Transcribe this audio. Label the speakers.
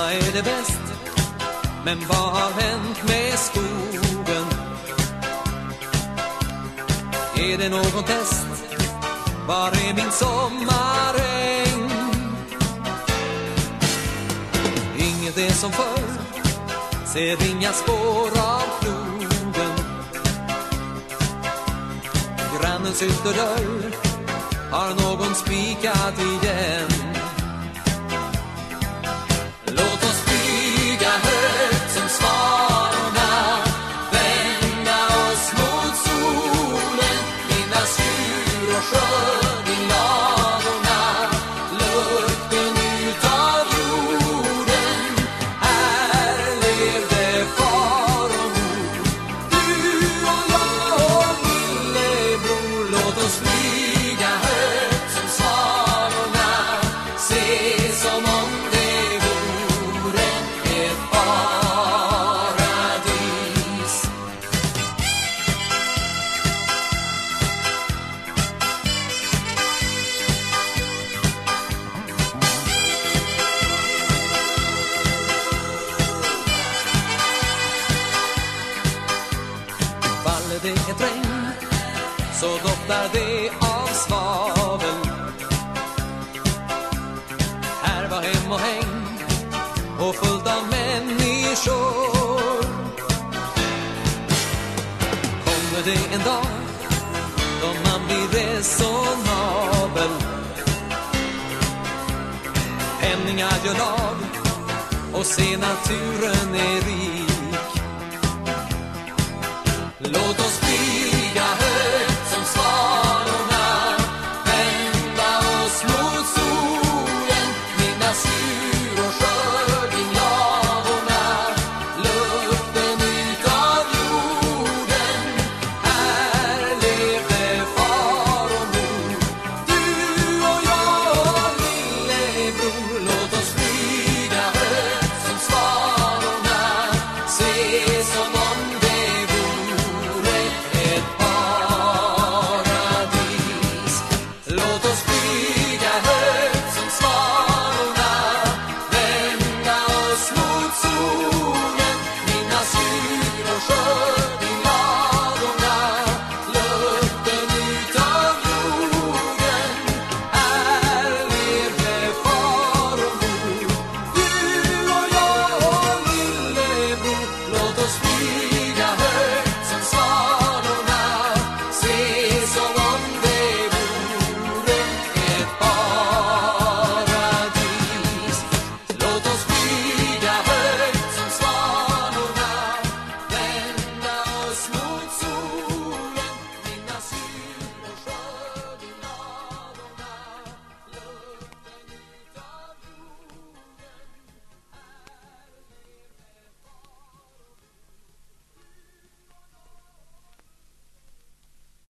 Speaker 1: hemma är det bäst Men vad har hänt med skogen? Är det någon test? Var är min sommaräng? Inget är som förr Ser inga spår av floden Grannens ytterdörr Har någon spikat igen det ett regn så doftar det av svavel Här var hem och häng och fullt av människor. Kommer det en dag då man blir resonabel. Penningar gör lag och se naturen är rik